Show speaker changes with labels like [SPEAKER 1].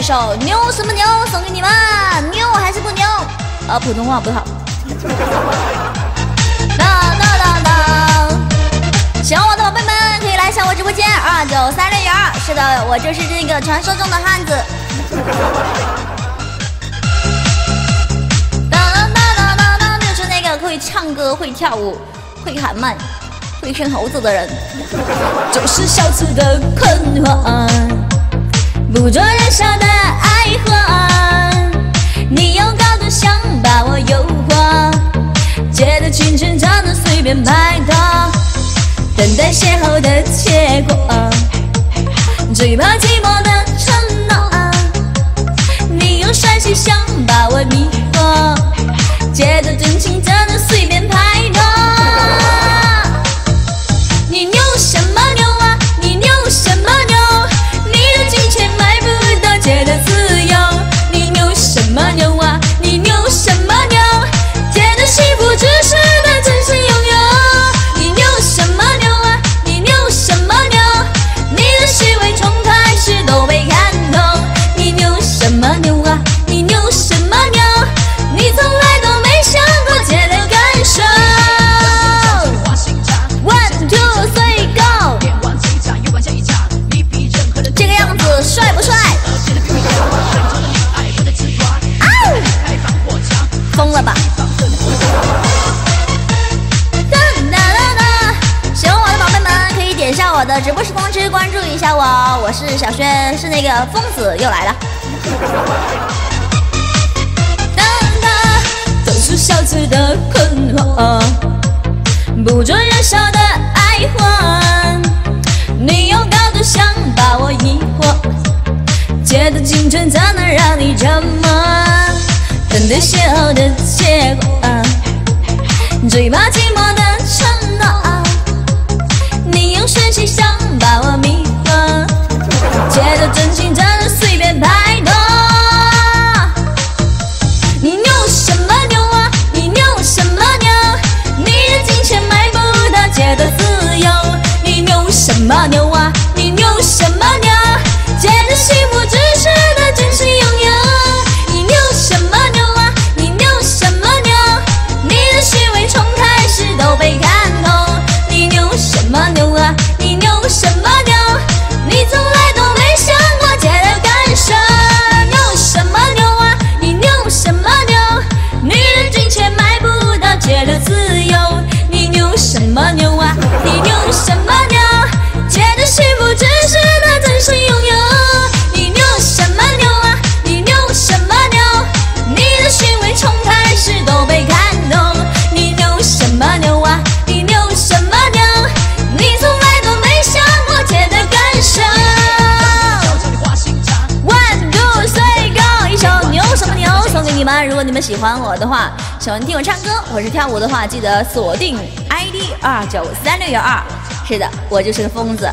[SPEAKER 1] 一首牛什么牛送给你们，牛还是不牛？啊，普通话不好。当当当当！喜欢我的宝贝们可以来上我直播间二九三六幺二。是的，我就是这个传说中的汉子。当当当当当！就是那个会唱歌、会跳舞、会喊麦、会生猴子的人。就是小子的困惑，捕捉燃烧长的随便拍拖，等待邂逅的结果，最怕寂寞直播时通知，关注一下我，我是小轩，是那个疯子又来了。哒哒，都是小子的困惑。捕捉燃烧的爱火，你用高度想把我疑惑，借的青春怎能让你折磨？等待邂逅的结果，牛什么牛？借的幸福只是他真心拥有。你牛什么牛啊？你牛什么牛？你的虚伪从开始都被看透。你牛什么牛啊？你牛什么牛？你从来都没想过借的感受。One two three go，一首牛什么牛送给你们。如果你们喜欢我的话，喜欢听我唱歌或是跳舞的话，记得锁定 ID 二九三六幺二。是的，我就是个疯子。